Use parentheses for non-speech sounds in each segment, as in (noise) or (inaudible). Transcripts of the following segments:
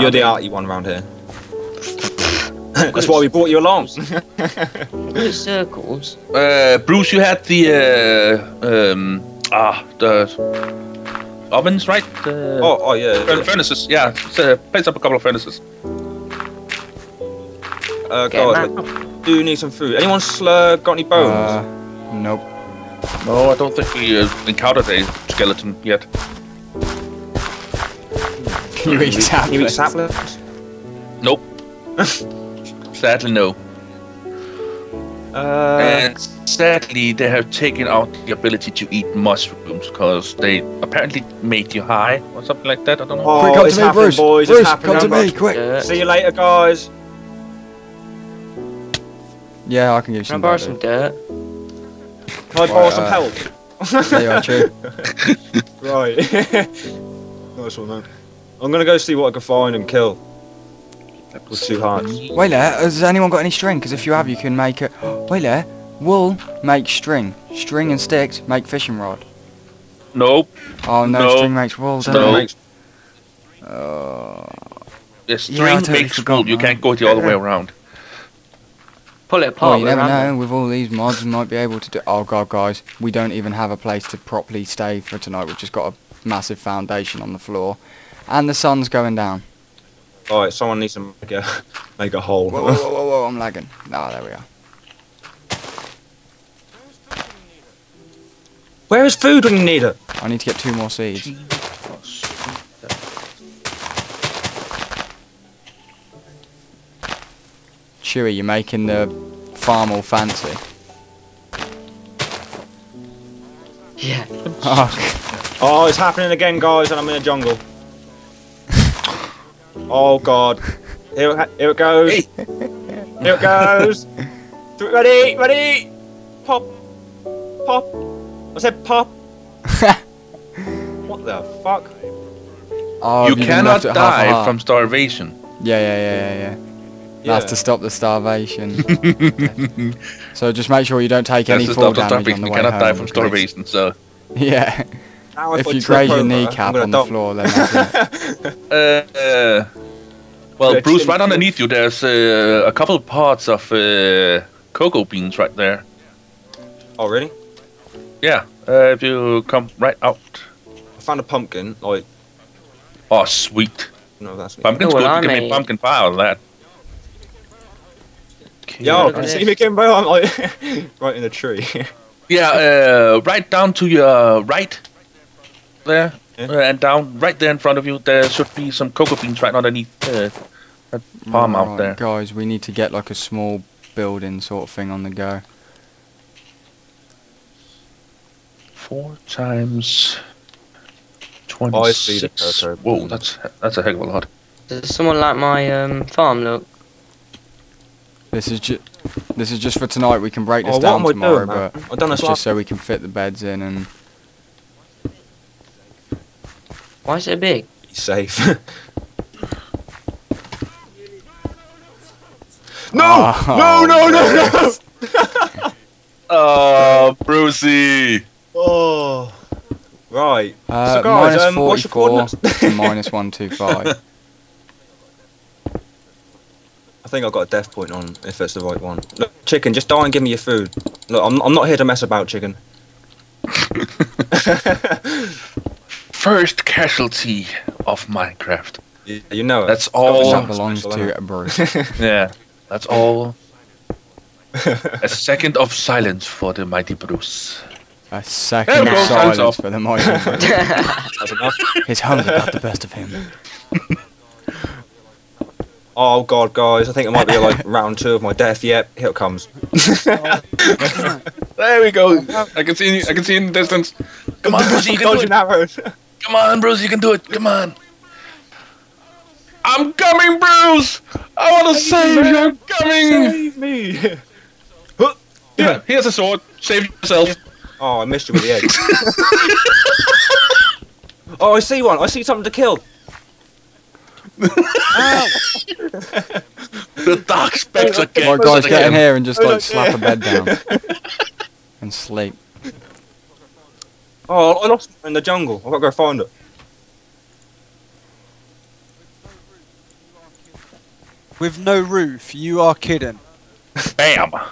You're the arty one around here. (laughs) That's why we brought you along. (laughs) Good circles. Uh, Bruce, you had the uh, um, ah the ovens, right? The oh, oh yeah. fur- furnaces. Yeah, so place up a couple of furnaces. Uh, Get 'em guys, out. Do need some food. Anyone slur got any bones? Uh, nope. No, I don't think we uh, encountered a skeleton yet. Can you eat Can you eat saplings? saplings? Nope. (laughs) Sadly, no. Uh, and sadly, they have taken out the ability to eat mushrooms because they apparently make you high or something like that. I don't know. oh, Quick, come it's to me, happening, Bruce. boys. Bruce, it's happening. come to me, quick. Dirt. See you later, guys. Yeah, I can give you some. Can I borrow some dirt? (laughs) Can I borrow Right, some uh, help? There you are, Chew. (laughs) Right. nice one, man. I'm gonna go see what I can find and kill. With two hearts. Wait there, has anyone got any string? Because if you have, you can make it. Wait there, wool makes string. String and sticks make fishing rod. Nope. Oh no, No. string makes wool, doesn't No. it? Makes- Uh, The Yeah, I string totally makes forgot, wool. You can't go the other way around. Pull it well, apart. you with never hammer. know. With all these mods, we might be able to do. Oh god, guys, we don't even have a place to properly stay for tonight. We've just got a massive foundation on the floor, and the sun's going down. Alright, someone needs to make a, (laughs) make a hole. Whoa, whoa, whoa, whoa, whoa I'm lagging. Ah, there we are. Where is food when you need it? I need to get two more seeds. Chewy, you're making the farm all fancy. Yeah. (laughs) Oh, Oh, it's happening again, guys, and I'm in a jungle. Oh god. Here, it here it goes. Here it goes. (laughs) ready, ready. Pop. Pop. I said pop. (laughs) what the fuck? oh you have cannot left at half die from starvation. Yeah, yeah, yeah, yeah, yeah. Yeah. That's to stop the starvation. (laughs) so just make sure you don't take That's any to fall stop the damage on starvation. the You way cannot home. die from please. starvation. So, Yeah. Now if I you trip graze your kneecap on the floor, then that's it. uh, uh, well, Yeah, Bruce, chin- right underneath you, there's uh, a couple parts of uh, cocoa beans right there. Already? Yeah, uh, if you come right out. I found a pumpkin. Like, Oh, sweet. no, that's me. Pumpkin's good. You can make pumpkin pie out of that. Yo, can you see me again, bro? I'm like (laughs) right in a tree. (laughs) Yeah, uh, right down to your right there, Yeah. uh, and down right there in front of you. There should be some cocoa beans right underneath uh, that palm out there. Guys, we need to get like a small building sort of thing on the go. Four times Oh, I see the twenty-six. cocoa Whoa, that's that's a heck of a lot. Does someone like my um, farm look? This is just this is just for tonight. We can break this oh, down I tomorrow, doing, man? but I've done it's this just so we can fit the beds in and Why is it big? Be safe. (laughs) no! Oh, no! No! No! No! Oh, (laughs) Brucey. Oh. Right. uh, So, guys, minus um, what's your 44 coordinates? to minus 125. (laughs) I think I've got a death point on if it's the right one. Look, chicken, just die and give me your food. Look, I'm, I'm not here to mess about, chicken. (laughs) First casualty of Minecraft. you, you know it. That's It's gotta be all- that belongs to Bruce. Yeah, that's all. (laughs) a second of silence for the mighty Bruce. A second of silence time's for the mighty (laughs) Bruce. That's enough. His hunger got the best of him. (laughs) Oh god, guys, I think it might be like round two of my death. Yep, here it comes. There we go. I can see. I can see in the distance. Come on, Bruce, you can do it. Come on, Bruce, you can do it. Come on. I'm coming, Bruce. I want to save you. I'm coming. Save me! (laughs) Yeah, here's a sword. Save yourself. Oh, I missed you with the egg. (laughs) oh, I see one. I see something to kill. (laughs) The dark specks are getting Right, guys, get in here and just like slap yeah. a bed down and sleep. Oh, I lost it in the jungle. I've got to go find it. With no roof. You are kidding. Bam. (laughs)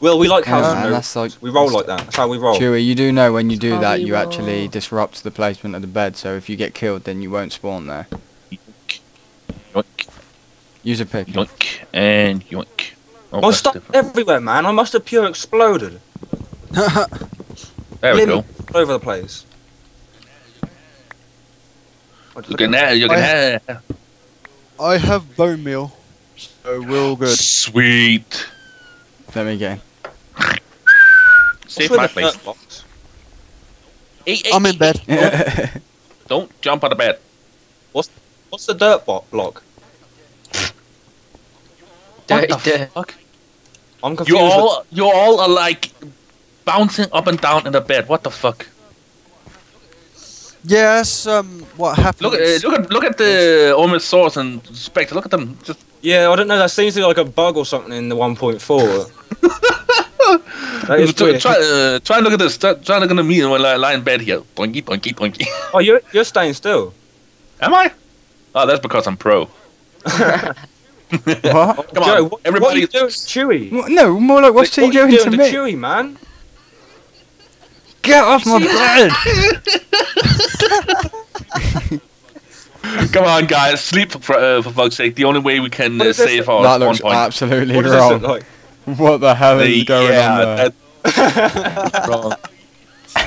Well, we like Yeah, houses? man, no- that's like we roll like that. That's how we roll. Chewy, you do know when you do How that, we you actually roll. disrupt the placement of the bed. So if you get killed, then you won't spawn there. Yoink, Use a pick. yoink, and yoink. Oh, My that's stuff everywhere, man. I must have pure exploded There we go. over the place. You can have, you can I- have. I have bone meal, so we're all good. Sweet. Let me get. Save my with the place. dirt box? Hey, hey, I'm in bed. in. (laughs) Don't jump out of bed. What's what's the dirt bo- block? Dirty what the dirt. fuck? I'm confused. You with- all, you all are like bouncing up and down in the bed. What the fuck? Yes. Um. What happened? Look, at look at, look at the Omis Source and Spectre. Look at them. Just Yeah, I don't know. That seems to be like a bug or something in the 1.4. (laughs) that is try, try, uh, try and look at this. Try, try and look at me when I lie in bed here. Boinky, boinky, boinky. Oh, you're you're staying still. Am I? Oh, that's because I'm pro. what? (laughs) Come Joe, on, what, everybody. What are you doing, Chewy? What? No, more like what's what he are you doing to doing me? Chewy, man? Get off my bed! (laughs) (laughs) Come on, guys, sleep for, uh, for fuck's sake. The only way we can uh, save our that spawn looks point. absolutely What does this wrong. like? What the hell is going yeah, on there? that's (laughs) wrong. (laughs)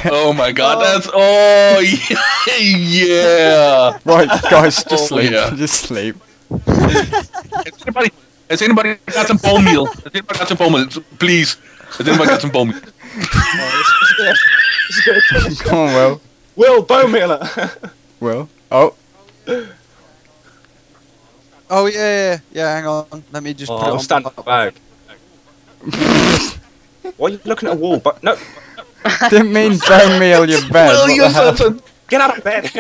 Oh my god, that's oh yeah, yeah. Right, guys, just Oh, sleep. yeah. Just sleep. Has anybody, has anybody got some bone meal? Has anybody got some bone meal? Please, has anybody got some bone meal? Oh. Come on, Will. Will Bone Miller. Will. Oh, Oh yeah, yeah, yeah. Hang on. Let me just Oh, put it I'll on. stand up the. (laughs) Why are you looking at a wall? But no, (laughs) didn't mean bone meal your bed. Well, what you the hell? (laughs) get out of bed.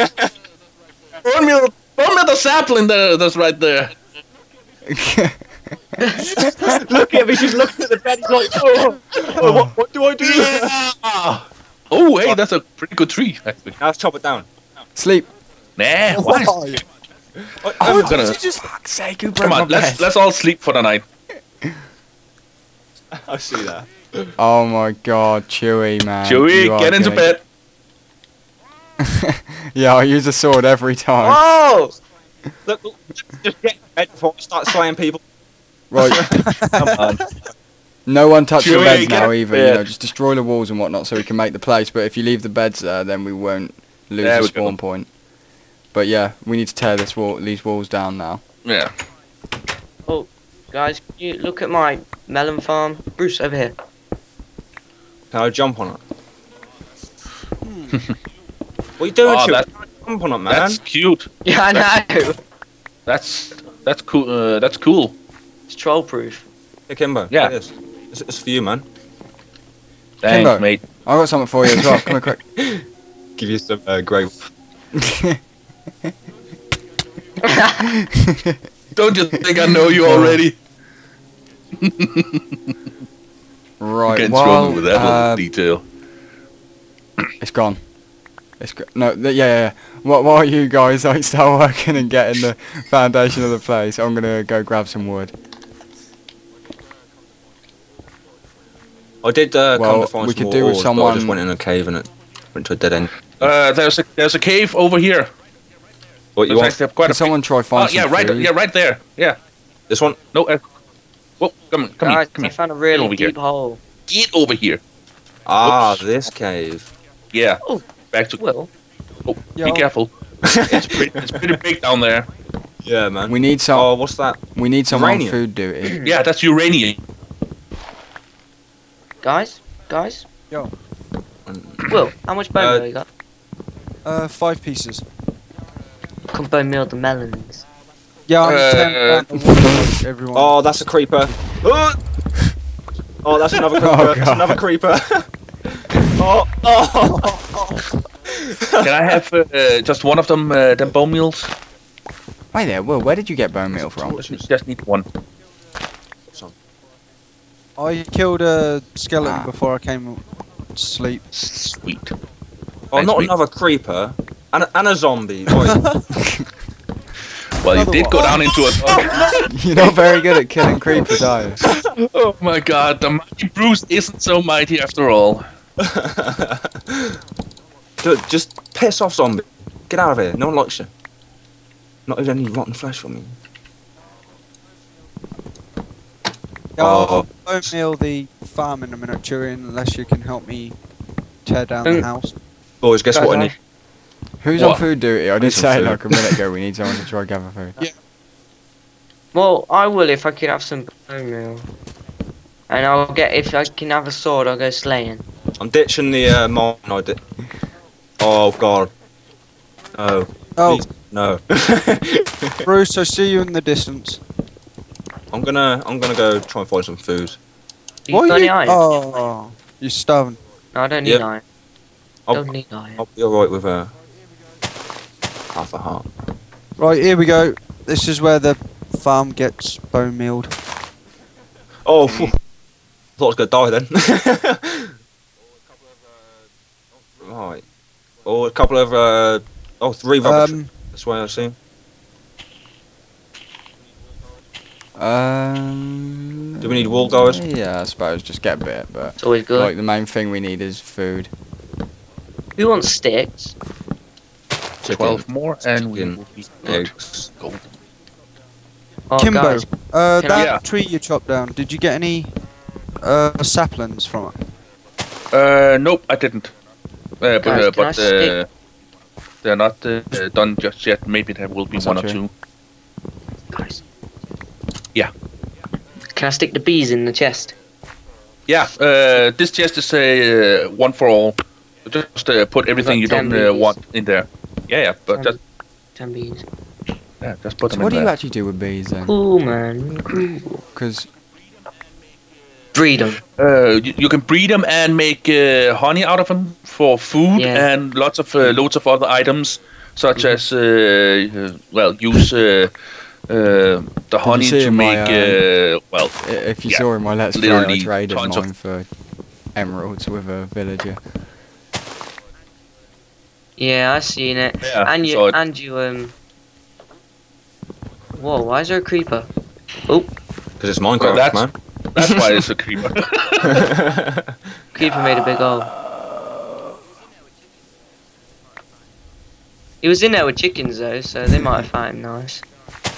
bone me, bone meal, the sapling there, that's right there. Look at me. She's looking at the bed. He's like, oh, oh, what, oh. what do I do? Yeah. Oh, hey, that's a pretty good tree, actually. Now let's chop it down. sleep. Nah, (laughs) why? Why? Oh, Oh, um, gonna- did you just fuck's sake, who Come on, let's bed? let's all sleep for the night. (laughs) I see that. Oh my god, Chewy, man. Chewy, you are get into gonna- bed. (laughs) yeah, I use a sword every time. Oh! Look, look, just get in bed before I start slaying people. Right, Come on. no one touch the beds now in either. You know, just destroy the walls and whatnot so we can make the place. But if you leave the beds there, then we won't lose There the we go. spawn point. But yeah, we need to tear this wall, these walls down now. Yeah. Oh, guys, can you look at my melon farm? Bruce, over here. Can I jump on it? (laughs) what are you doing, Oh, Chewie? that- Jump on it, man. That's cute. (laughs) Yeah, I know. That's that's cool. Uh, that's cool. It's troll proof. Hey, Kimbo. Yeah. It is. It's, it's for you, man. Thanks, Kimbo. mate. I got something for you as well. Come here, quick. (laughs) Give you some uh, grey. (laughs) Don't you think I know you already? right, Can't well, struggle with that uh, little detail. it's gone. It's go- no, th- yeah, yeah. yeah. While, while you guys like start working and getting the foundation of the place, I'm gonna go grab some wood. I did uh, Well, come to find we some could more do with ores, but I just went in a cave and it went to a dead end. Uh, there's a there's a cave over here. What you want? actually quite Can a someone try Oh, find yeah, right, food? yeah, right there. Yeah. This one? No. Uh, whoa, come on, come Guys, here, come I here. found a really over here. deep hole. Get over here. Ah, Whoops. this cave. Yeah. Oh. Back to. Well. Oh, Yo. be careful. It's pretty, it's pretty big down there. Yeah, man. We need some. Oh, what's that? we need some on uranium. food duty. (clears throat) (clears throat) Yeah, that's uranium. guys, guys. Yo. Will, how much bone Uh, meal you got? Uh, five pieces. Come bone meal the melons. Yeah, I'm Uh, ten around everyone. Oh, that's a creeper. Oh, oh that's another (laughs) creeper. Oh, that's another creeper. (laughs) oh, oh. Can I have uh, just one of them, uh, them bone meals? Wait there, Will. Where did you get bone meal from? Just need one. I killed a skeleton Ah. before I came to sleep. Sweet. oh, Thanks, not mate. another creeper. And a, and a zombie. Oi. (laughs) Well, you did one. go down into a. (laughs) You're not very good at killing creepers, are you? (laughs) oh my god, the mighty Bruce isn't so mighty after all. Dude, just piss off, zombie. Get out of here. No one likes you. Not even any rotten flesh from you. I'll Oh. meal the farm in a minute, Chewie, unless you can help me tear down the house. Boys, guess what I need? Who's What? on food duty? I did say like a minute ago we need someone to try gather food. Yeah. Well, I will if I could have some bone meal. And I'll get if I can have a sword, I'll go slaying. I'm ditching the uh, mine I did. Oh god. No. Oh, Please, no. (laughs) Bruce, I see you in the distance. I'm gonna I'm gonna go try and find some food. You Why got are any you? iron? Oh, you're starving. No, I don't need Yep. iron. I'll, Don't need iron. I'll be alright with uh, half a heart. Right, here we go. This is where the farm gets bone mealed. Oh, phew. I thought I was gonna die then. (laughs) right. Oh, a couple of uh, oh, three rubbish. Um, That's why I see. Um. Do we need wall guys? Yeah, I suppose just get a bit, but It's always good. like the main thing we need is food. Who wants sticks? Chicken, 12 more and we will be good. eggs. Golden. Oh, Kimbo, guys, uh, that I- Yeah. tree you chopped down, did you get any uh, saplings from it? Uh, nope, I didn't. Uh, but Guys, uh, but uh, they're not uh, done just yet. Maybe there will be What's one or two. guys. Yeah. Can I stick the bees in the chest? Yeah, uh, this chest is a uh, one for all. Just uh, put everything you don't uh, want in there. Yeah, yeah, but Ten- just ten bees. yeah, just put So them what in do you there. actually do with bees then? Cool, man. Cool. Because Breed them. Uh, you, you can breed them and make uh, honey out of them for food Yeah. and lots of uh, loads of other items, such Mhm. as uh, uh, well, use uh, uh, the honey to in my, make uh, well, if you Yeah, saw in my Let's Play, I traded tons of- mine for emeralds with a villager. Yeah, I seen it. yeah. and you, so it- and you, um. Whoa, why is there a creeper? Oh. Because it's Minecraft, Well, that's- man. that's why it's a (laughs) creeper. (laughs) Creeper made a big hole. He was in there with chickens though, so they might have found him nice.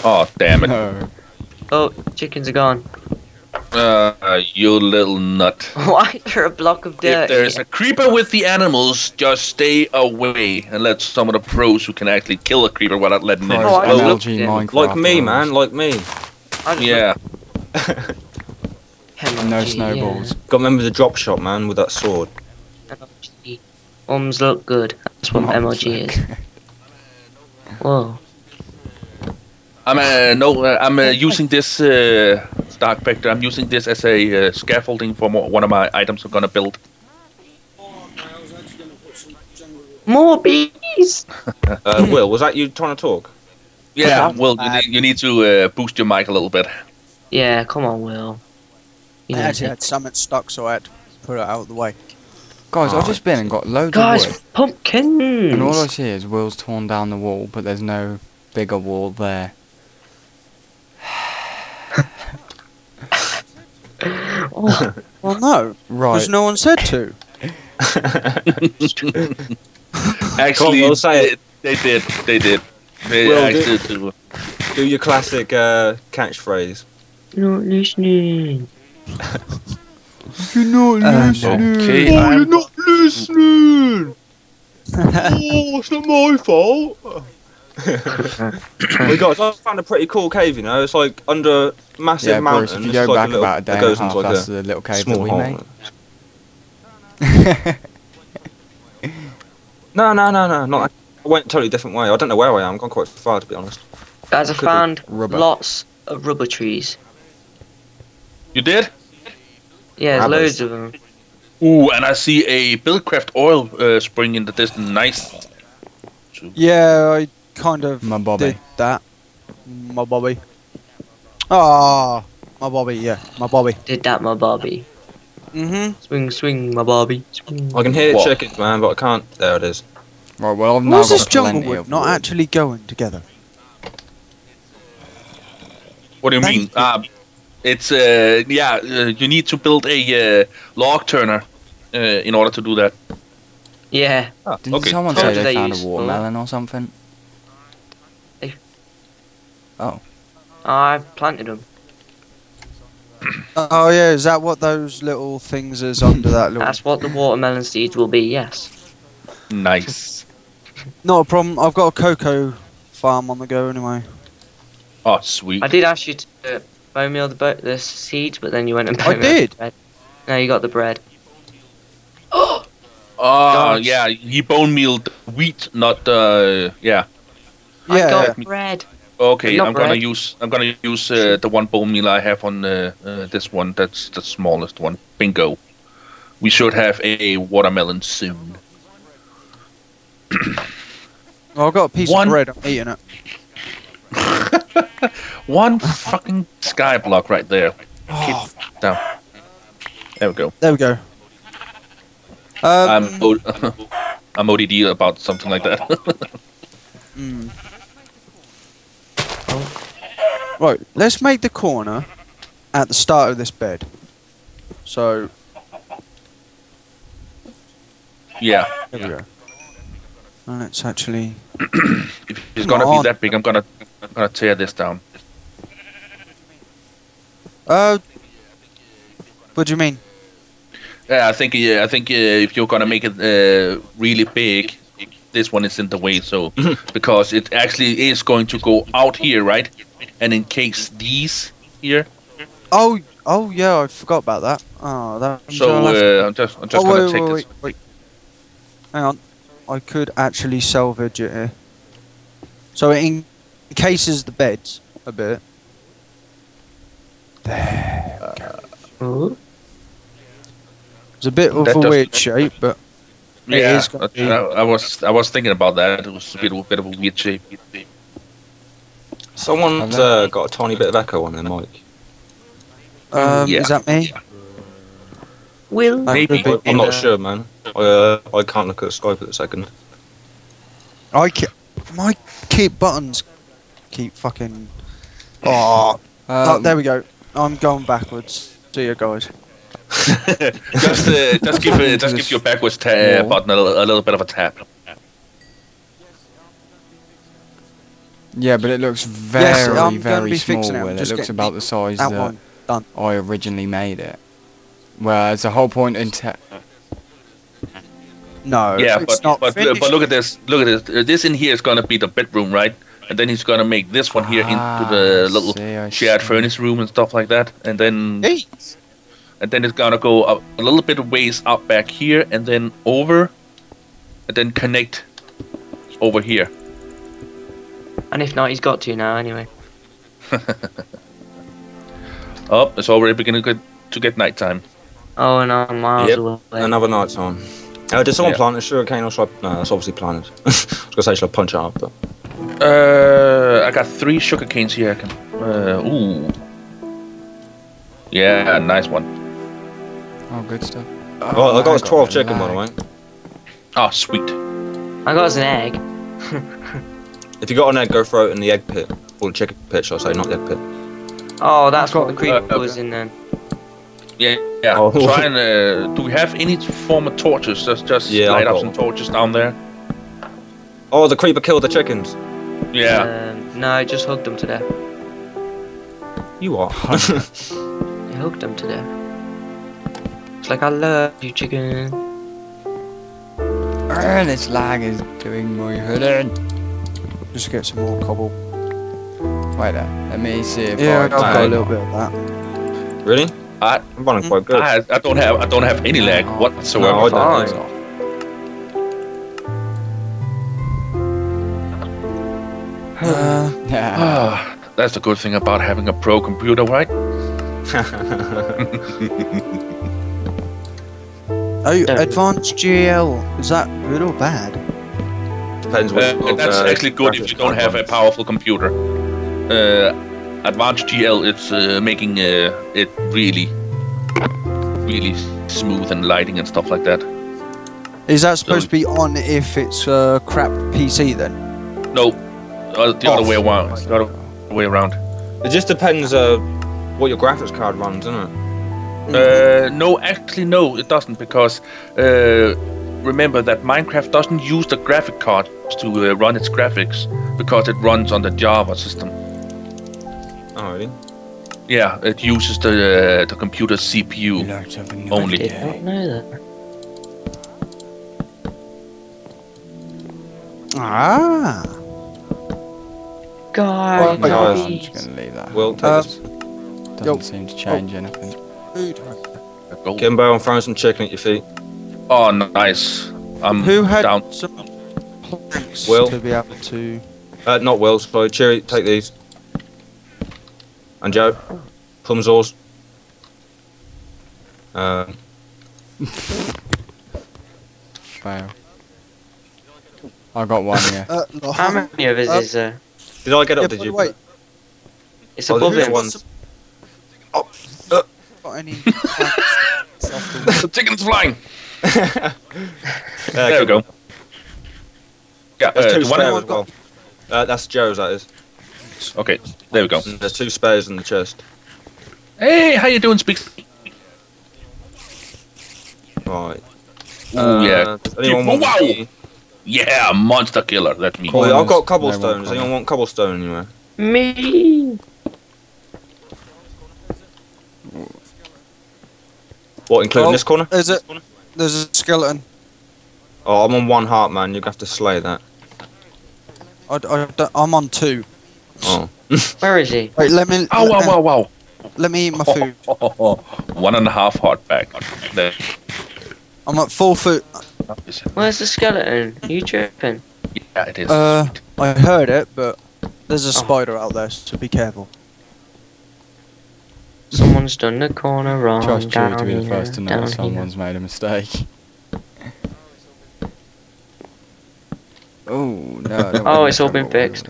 oh damn it! No. Oh, chickens are gone. Uh, you little nut. (laughs) Why is there a block of dirt? If there's here? a creeper with the animals, just stay away and let some of the pros who can actually kill a creeper without letting them Oh, I Pros, explode. looked MLG at him. Minecraft. like me, pros. man. Like me. Yeah, looked- No MLG, snowballs. Got to remember the drop shot, man, with that sword. Yeah. MLG. Mums look good. That's what Mums MLG is. Whoa. I'm uh, no, uh, I'm uh, using this uh, Darkpector. I'm using this as a uh, scaffolding for mo- one of my items I'm gonna build. More bees! (laughs) Uh, Will, was that you trying to talk? Yeah, Okay. well, you, need- you need to uh, boost your mic a little bit. Yeah, come on, Will. You I actually had some something stuck, so I had to put it out of the way. Guys, I've Oh, just been and got loads Guys, of wood. pumpkins! And all I see is Will's torn down the wall, but there's no bigger wall there. Oh, Well, no, Right. because no one said to. (laughs) Actually, Will, say they, they did. They did. They Will, actually did. Do your classic uh, catchphrase. not listening. You're not Um, listening. Okay, I'm, not listening! oh, it's not my fault. Well, guys, I found a pretty cool cave. You know, it's like under massive Yeah, mountain. Bruce, if you go like back a little, about a day and a goes half, into like that's a the little cave that we hole. made. (laughs) No, no, no, no, not. I went a totally different way. I don't know where I am. I've gone quite far, to be honest. Guys, I found rubber. lots of rubber trees. you did. Yeah, there's loads of them. Ooh, and I see a Buildcraft oil uh, spring in the distance. Nice. Yeah, I kind of My Bobby. did that. My Bobby. Ah, my Bobby, yeah, my Bobby. Did that, my Bobby. Mm-hmm. Swing, swing, my Bobby. Swing. I can hear What? chickens, man, but I can't. There it is. Right, well, I've now Why's got this jungle plenty wood not wood. actually going together? What do you Thank mean? you. Um, it's uh, yeah. Uh, you need to build a uh, log turner uh, in order to do that. Yeah. Did okay. someone How say they they found a watermelon or something? They- Oh, I've planted them. Oh yeah, is that what those little things is under that little? That's what the watermelon seeds will be. Yes. Nice. (laughs) Not a problem. I've got a cocoa farm on the go anyway. Oh, sweet. I did ask you to bone meal the bo- the seeds, but then you went and bone I mealed did. the bread. No, you got the bread. (gasps) Oh, Gosh. yeah. He bone mealed wheat, not uh, yeah. I got yeah. bread. Okay, Not I'm gonna bread. use I'm gonna use uh, the one bone meal I have on uh, uh, this one. That's the smallest one. Bingo. We should have a watermelon soon. Well, (clears throat) I've got a piece One- of bread. I'm eating it. (laughs) One fucking sky block right there. Oh, Down. There we go. there we go. Um, I'm o- (laughs) I'm ODD about something like that. (laughs) mm. Right, let's make the corner at the start of this bed. So yeah. there we go. And let's actually. (clears throat) If it's gonna Come be that big, I'm gonna I'm gonna tear this down. Uh, what do you mean? Yeah, I think uh, I think uh, if you're gonna make it uh, really big, this one is in the way. So because it actually is going to go out here, right? And encase these here. Oh, oh yeah, I forgot about that. Oh, that. So I'll have to- uh, I'm just I'm just oh, gonna wait, take wait, this. wait, wait. Hang on. I could actually salvage it here. So it en- encases the beds a bit. Ooh. It's a bit of a weird shape, but Yeah, is gonna I, I was I was thinking about that. It was a bit, a bit of a weird shape. Someone's uh, got a tiny bit of echo on their mic. um, Yeah. is that me? Will. Maybe. could. I'm not Uh, sure, man. I, uh, I can't look at Skype at the second. I ke- my keep buttons keep fucking. Oh, oh, um, there we go. I'm going backwards. See you guys. (laughs) just uh, just give uh, (laughs) just give your backwards ta- button a, li- a little bit of a tap. Yeah, but it looks very, Yes, I'm very be small. fixing it. I'm Will. It looks about the size That that done. I originally made it. Whereas the whole point in te- No, yeah, it's but not but, finished. but look at this. Look at this. Uh, This in here is gonna be the bedroom, right? And then he's gonna make this one here into Ah, the I little see, shared see. furnace room and stuff like that. And then Hey, and then it's gonna go up a little bit of ways up back here, and then over, and then connect over here. And if not, he's got to now anyway. (laughs) Oh, it's already beginning to get, to get nighttime. Oh, and I'm miles Yep, away. Another night time. Uh, did someone Yeah. plant a sugarcane or should I... No, that's obviously planted. (laughs) I was gonna say should I punch it up, but... Uh, I got three sugar canes here. I can. Uh, ooh. Yeah, nice one. Oh, good stuff. Oh, I got us got 12 a chicken, by the way. Oh, sweet. I got us an egg. (laughs) If you got an egg, go throw it in the egg pit. Or the chicken pit, shall I say, not the egg pit. Oh, that's what the creeper Uh, was in then. Yeah, yeah. Oh. Try and. Uh, do we have any form of torches? Just, just Yeah, light I've up some torches down there. Oh, the creeper killed the chickens. Yeah. Um, no, I just hugged them to death. You are. (laughs) I hugged them to death. It's like I love you, chicken. Uh, this lag is doing my head in. Just get some more cobble. Wait there. Let me see if Yeah, I I've got a little bit of that. really? I- I'm running quite good. I, I don't have I don't have any lag Oh, whatsoever. No, I don't. (sighs) Uh, Yeah. (sighs) Ah, that's the good thing about having a pro computer, right? (laughs) oh, advanced GL. Is that good or bad? Depends what. Uh, that's uh, actually good if you don't have a powerful computer. Uh, Advanced GL, it's uh, making uh, it really, really smooth and lighting and stuff like that. Is that supposed to be on if it's a crap PC then? No, uh, the other way around. The other way around. It just depends uh, what your graphics card runs, doesn't it? Uh, no, actually, no, it doesn't because uh, remember that Minecraft doesn't use the graphic card to uh, run its graphics because it runs on the Java system. Oh, really? Yeah, it uses the uh, the computer CPU. learned something new Only. Did not know that. Ah. God, Well, guys, I'm please. just gonna leave that. Will, take Uh. Doesn't yo. seem to change anything. Food. Go. Kimbo, I'm throwing some chicken at your feet. Oh, nice. I'm Who had down. some planks Will. to be able to? Uh, not Will, sorry. Cherry, take these. And Joe, plum sauce. Uh, Fail. I got one, yeah. (laughs) Uh, lo- How many of us Uh, is there? did I get yeah, up? by did you? way, It's Oh, above there's him. one. Oh, uh. (laughs) got any planks off (laughs) the- the chicken's flying. There (laughs) There we go. Yeah, There's uh, two spares as well. Uh, that's Joe's, that is. Okay, there we go. And there's two spares in the chest. Hey, how you doing, Speak? Right. Ooh, Uh, yeah. does anyone want Wow. the- Yeah, monster killer. That's me. Oh, I've got Corners, cobblestone. they want Does anyone want cobblestone anywhere? Me. What, including Oh. this corner? There's a there's a skeleton. Oh, I'm on one heart, man. You're gonna have to slay that. I, I, I'm on two. Oh. (laughs) Where is he? Wait, let me. Oh, let, wow, wow, wow. let me eat my food. (laughs) One and a half heart back. There. I'm at full food. is it? Where's the skeleton? Are you tripping? Yeah, it is. Uh, I heard it, but there's a Oh. spider out there, so be careful. Someone's done the corner wrong. Trust you to down be the first to know down if here. someone's made a mistake. Oh, no. (laughs) Oh, it's all been fixed.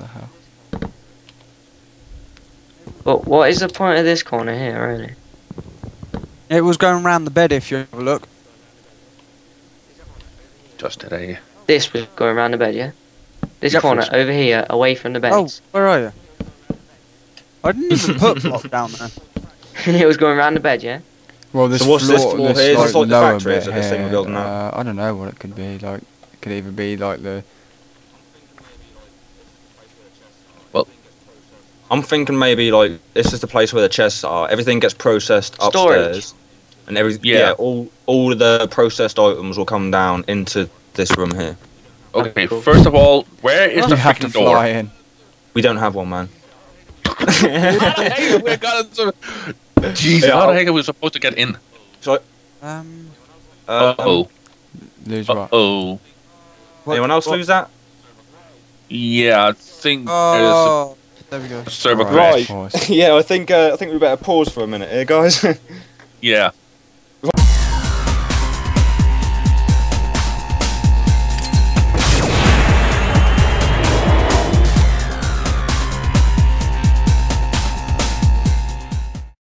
But what is the point of this corner here, really? It was going round the bed if you have a look. Just today. This was going around the bed, yeah? This Yep. corner over here, away from the beds. Oh, where are you? I didn't even put block down there. (laughs) (laughs) And it was going around the bed, yeah? Well, this what's floor, this floor this here? Is like this like the factory, is bit it, this thing we're here, building now? Uh, I don't know what it could be. Like, it could either be like the Well, I'm thinking maybe like this is the place where the chests are. Everything gets processed Storage. upstairs, and every Yeah. yeah. all all the processed items will come down into this room here. Okay, cool. first of all, where is you the have to freaking door? fly in. We don't have one, man. hey, (laughs) we got it. So- Jesus, Yeah, how the heck are we supposed to get in? So, Um, Uh, oh. Lose Uh oh. what- anyone else what- lose that? Yeah, I think Oh, there we go. there's a server Alright, crash. pause. (laughs) yeah, I think uh, I think we better pause for a minute here, guys. (laughs) Yeah.